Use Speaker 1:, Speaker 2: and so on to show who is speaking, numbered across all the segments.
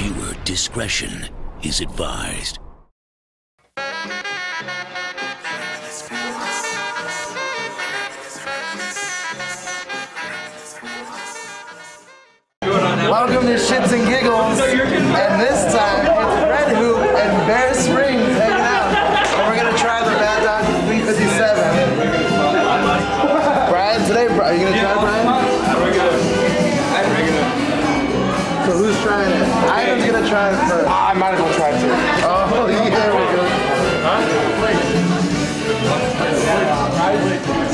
Speaker 1: Viewer discretion is advised.
Speaker 2: Welcome to Shits and Giggles. And this time it's Red Hoop and Bear So who's trying it? Ivan's gonna try it first.
Speaker 3: I might as well try it too.
Speaker 2: Oh, yeah, there we go. It's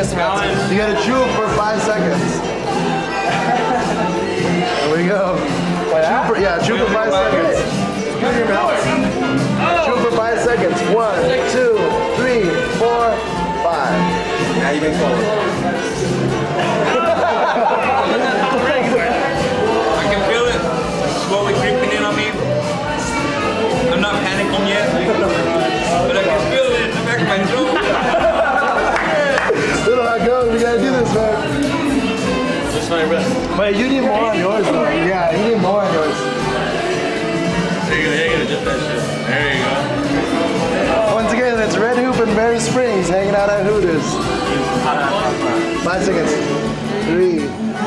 Speaker 4: Okay.
Speaker 2: You gotta chew for five seconds. There we go. Chew for, yeah, chew for five seconds. Chew for five seconds. One, two, three, four, five.
Speaker 4: Now you've been close.
Speaker 2: Five seconds. Three,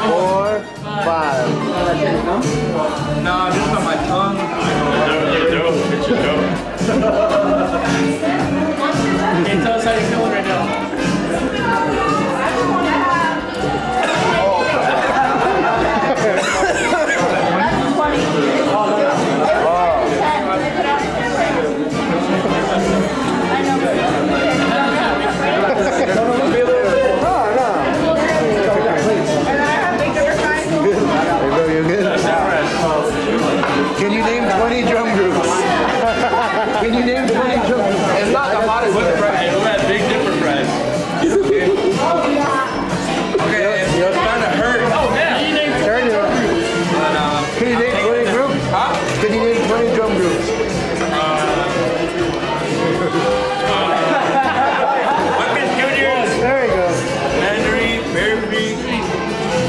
Speaker 2: four, five.
Speaker 4: No, just on my tongue.
Speaker 5: Can you tell us how you're feeling right now?
Speaker 2: 20 drum groups? Can you name 20 drum groups? It's not the hottest.
Speaker 4: What's fries? Who had big dipper fries? Okay, it's it's starting to hurt. Oh,
Speaker 2: Turn it on.
Speaker 4: But, uh,
Speaker 2: Can you name 20 groups?
Speaker 4: huh?
Speaker 2: Can you name 20 drum groups?
Speaker 4: Bucket Juniors,
Speaker 2: There you go.
Speaker 4: Mandaree, Bear Creek,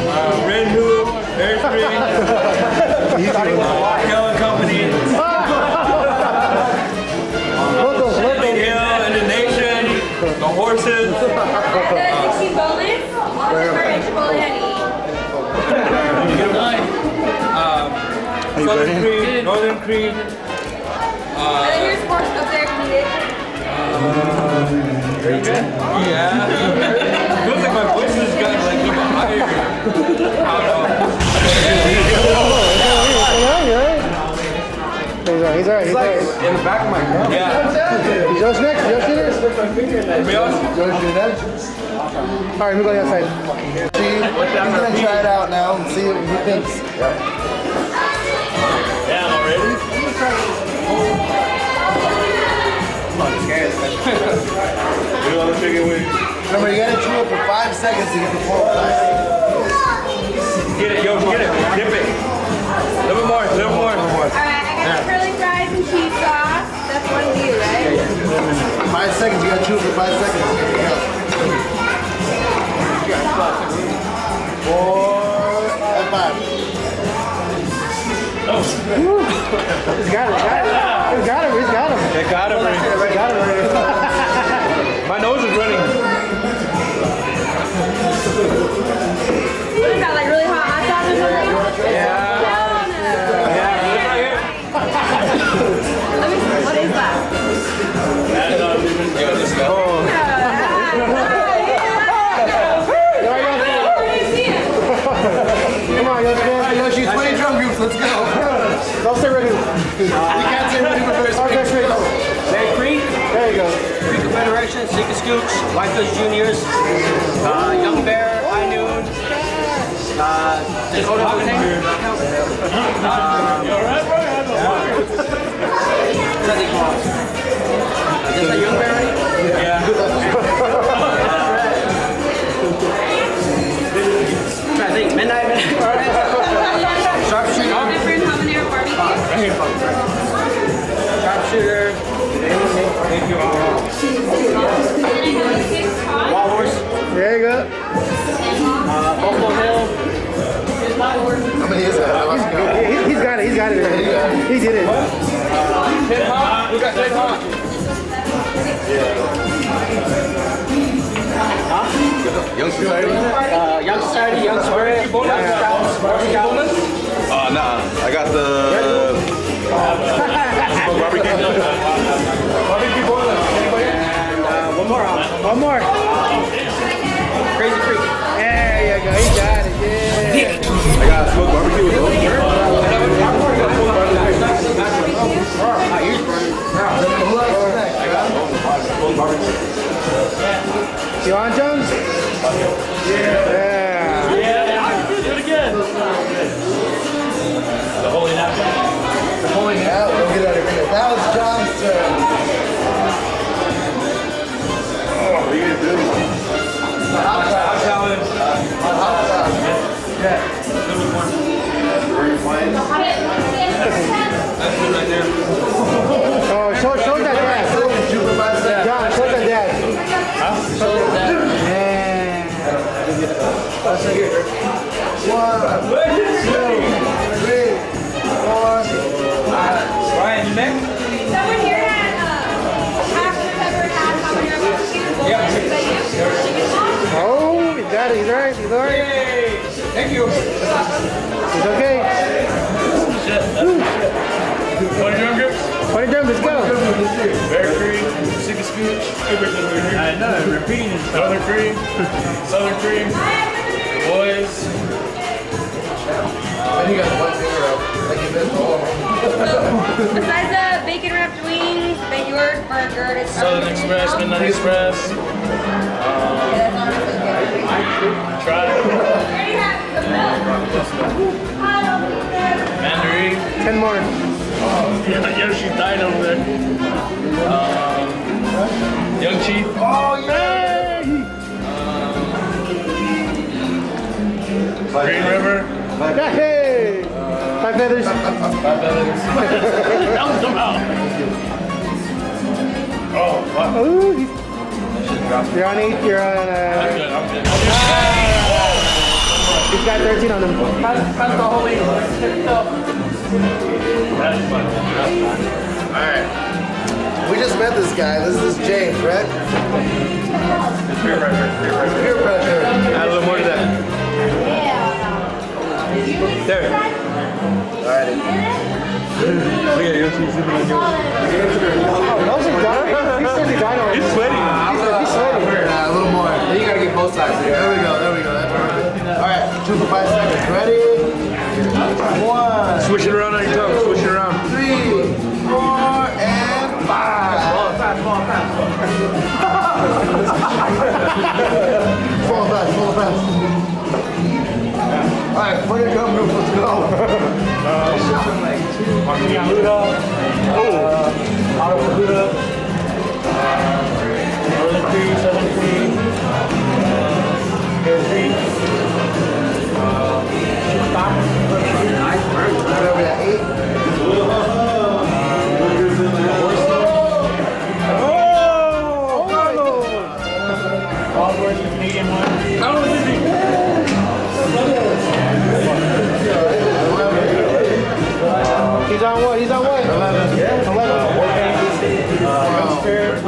Speaker 4: uh, Red Hoop, Bear Southern Creek, Northern Cree, yeah. Feels like my voice has gotten like even higher. I don't know.
Speaker 2: He's alright, he's alright, he's alright.
Speaker 4: In the back of my neck. Yeah.
Speaker 2: Is Josh next? Josh you next?
Speaker 4: Anybody else?
Speaker 2: Josh you next? Alright, let me go outside. See, he's gonna try it out now and see what he thinks.
Speaker 4: Yeah, I'm ready. You want to take it with you?
Speaker 2: Remember, you gotta chew it for five seconds to get the full.
Speaker 4: Get it, yo, get it, dip it. A little bit more, a little more.
Speaker 6: Alright, I got the curly fries and cheese sauce. That's one of you, right?
Speaker 2: Five seconds, you gotta chew it for five seconds. He's got it, got it. He's got him, he's got him.
Speaker 4: They got it,
Speaker 2: He's got it.
Speaker 5: Whitefish Juniors, uh, Young Bear, High Noon, uh, Dakota Hawking, uh,
Speaker 2: There you go.
Speaker 1: Uh, Buffalo Hill.
Speaker 2: How many is that? Let's.
Speaker 3: He, he's got it. He's got it. He did it.
Speaker 1: Pit Hawk. We got Pit Hawk.
Speaker 2: Young Society?
Speaker 1: Uh, Young Society, Young Spirit, Young Scouts, Boy Scouts.
Speaker 7: Uh, nah, I got the barbecue.
Speaker 1: Barbecue Boiler. And one more. uh,
Speaker 3: One more.
Speaker 1: Crazy Creek.
Speaker 3: There you go. He got it. Yeah.
Speaker 7: I got smoked barbecue with
Speaker 3: You on, Jones? Yeah.
Speaker 2: Yeah, Do
Speaker 3: it again. The holy
Speaker 2: napkin. The holy napkin.
Speaker 4: we'll get out
Speaker 6: of here. That
Speaker 3: was
Speaker 4: John's turn. You.
Speaker 3: He's okay.
Speaker 5: Twenty drum grips,
Speaker 3: Twenty drums. Let's go.
Speaker 5: Bear Creek, Sick Scooch, I know, repeating Southern Cream, Southern Cream, boys,
Speaker 2: And you got one finger up. Like you missed all of them.
Speaker 6: Besides the bacon wrapped wings, the yours burger,
Speaker 5: Southern Express, Midnight Express, try Mandaree,
Speaker 3: Ten more.
Speaker 5: yeah, Yoshi died over there. Um, Young Chief,
Speaker 2: Oh, yeah.
Speaker 5: Green River,
Speaker 3: Hey. Five feathers.
Speaker 5: Five Feathers. that was somehow. Oh, wow.
Speaker 3: Ooh, You're on eight. You're on.
Speaker 5: I'm
Speaker 3: Uh,
Speaker 5: good, I'm good.
Speaker 3: he's got 13 on him.
Speaker 1: That's the holy.
Speaker 5: That's fun.
Speaker 2: Alright. We just met this guy. This is James, right?
Speaker 5: Peer pressure, peer pressure.
Speaker 2: Peer pressure.
Speaker 5: Add a little more to that. There.
Speaker 2: Alrighty.
Speaker 5: Look at Yoshi zipping on Yoshi.
Speaker 3: Oh, those are done.
Speaker 2: Two for five seconds. Ready? One,
Speaker 5: Swish it around on your tongue. Swish it around.
Speaker 2: three, four, and five. Fall fast, fall fast. Ball fast. Ball fast. Alright, put it drum group, let's go.
Speaker 5: Buddha. Oh. Auto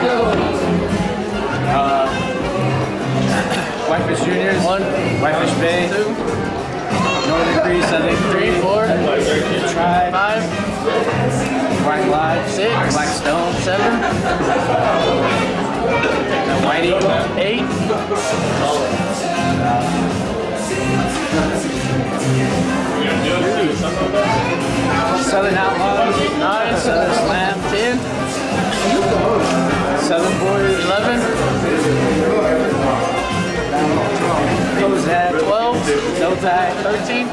Speaker 5: kits. Uh, Whitefish Juniors. One. Whitefish Bay. Two. Northern Cree, Southern Three, four. Tribe. Five. Black Lodge. Six. Black Stone. Seven. And Whitey. Eight. Southern Outlaws. Nine. Southern Slam. Ten. Southern Boys. Eleven. Goes at 12, no tag 13.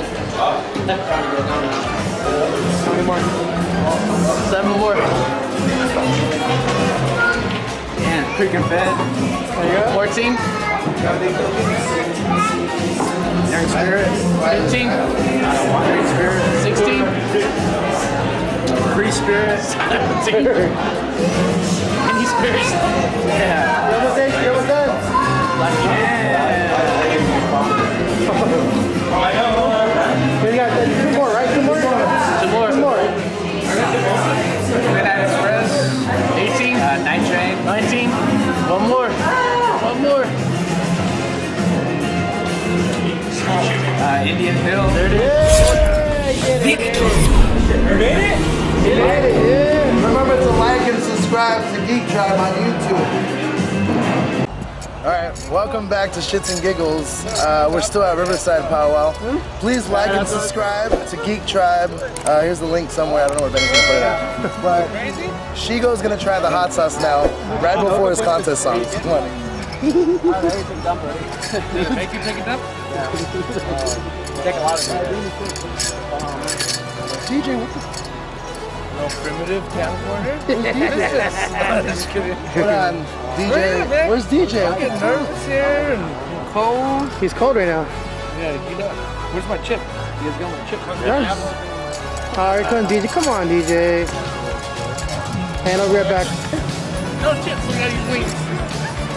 Speaker 5: Seven more. Seven more. Yeah, Creek and Fed. 14. Young Spirit. 15. Great Spirit. 16. Free Spirit. 17. Spirits. Yeah.
Speaker 2: You almost done? You almost?
Speaker 3: We
Speaker 2: welcome back to Shits and Giggles. Uh, we're still at Riverside Powwow. Please like and subscribe to Geek Tribe. Uh, here's the link somewhere. I don't know where Benny's gonna put it at. But Shiigo's gonna try the hot sauce now, right before his contest song. Come on.
Speaker 5: Make you take a dump? Take a lot of
Speaker 2: DJ, what's the
Speaker 5: primitive camcorder.
Speaker 2: Just kidding. Hold on, DJ. Where's DJ?
Speaker 5: I'm getting nervous here and cold.
Speaker 3: He's cold right now.
Speaker 5: Yeah, heat up. Where's my chip? You guys got my chip?
Speaker 3: Yes. All right, come on, DJ. Come on, DJ. And I'll be right back.
Speaker 5: No chips, we gotta use wings.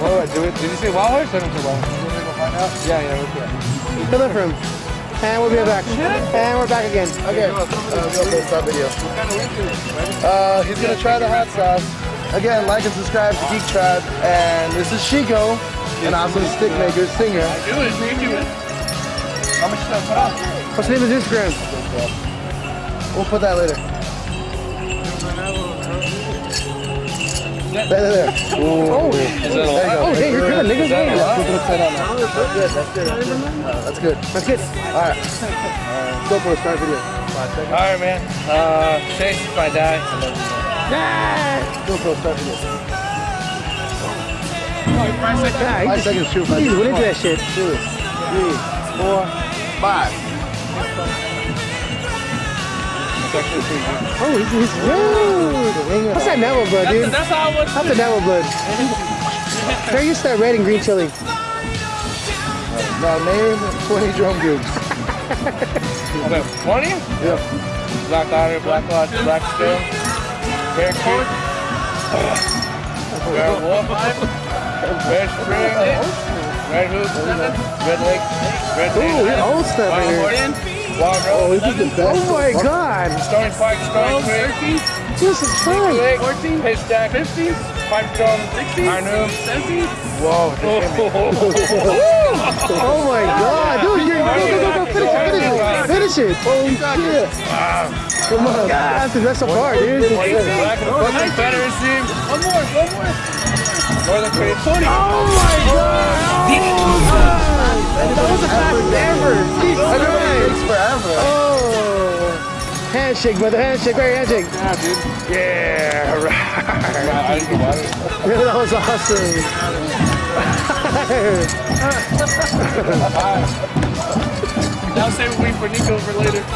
Speaker 8: What, do it, did you say wild horse? I don't say wild horse. You want me to go find out? Yeah, yeah, okay.
Speaker 3: Fill in for him. And we'll be back. And we're back again.
Speaker 2: Okay, uh, go for stop video. Uh, he's gonna try the hot sauce. Again, like and subscribe to Geek Tribe. And this is Shiigo, an awesome stick maker, singer.
Speaker 5: I Do it, you do it.
Speaker 8: How much should I put on?
Speaker 3: What's the name of Instagram?
Speaker 2: We'll put that later. There, there, there.
Speaker 3: Oh,
Speaker 2: you go.
Speaker 3: oh, hey, you're good, nigga. Hey,
Speaker 2: Flip it upside down now. That's good, that's good. That's good. All right. Go for it, start video.
Speaker 8: All right, man. Uh, Chase, if I die, I love you.
Speaker 2: Go for it, start video.
Speaker 3: Yeah,
Speaker 2: Five
Speaker 3: he
Speaker 2: seconds, shoot.
Speaker 3: he's went that shit.
Speaker 2: Two, three, four, five.
Speaker 3: Oh, he's, he's dude. What's that Neville blood, dude?
Speaker 5: That's how I want
Speaker 3: That's the Neville blood. There you start red and green chili.
Speaker 2: Now name 20 drum groups.
Speaker 8: Okay, 20?
Speaker 2: Yep.
Speaker 8: Black Otter, Black Lodge, Black Stone, Bear Creek, Bear Wolf, Red Spring, Red Hoop, Red Lake, Red
Speaker 3: Ooh,
Speaker 8: Lake,
Speaker 3: old stuff here.
Speaker 8: Horse, Wild
Speaker 2: Oh,
Speaker 8: oh
Speaker 2: this is the best.
Speaker 3: Oh my god.
Speaker 8: Stoney Park, Stony Creek,
Speaker 3: This is fun.
Speaker 8: Lake, 14, Haystack, 50, Pipe Drum, 60, Arnoon, 70. Whoa, this. Oh, oh,
Speaker 3: oh my god. Dude, you're, go, go, go, go. Finish it. Finish it. Finish it. Holy shit. Come on. That's the best so far, dude.
Speaker 8: Black Confederacy. One more, one more. Northern Cree.
Speaker 3: Oh my god. Oh god. That was the fastest ever.
Speaker 2: It takes forever.
Speaker 3: Oh. Handshake, brother. Handshake. Right, handshake.
Speaker 8: Yeah, right. I didn't know about it.
Speaker 3: Yeah, that was awesome.
Speaker 5: I'll save a wing for Nico for later.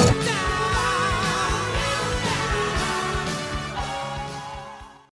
Speaker 9: Oh, you.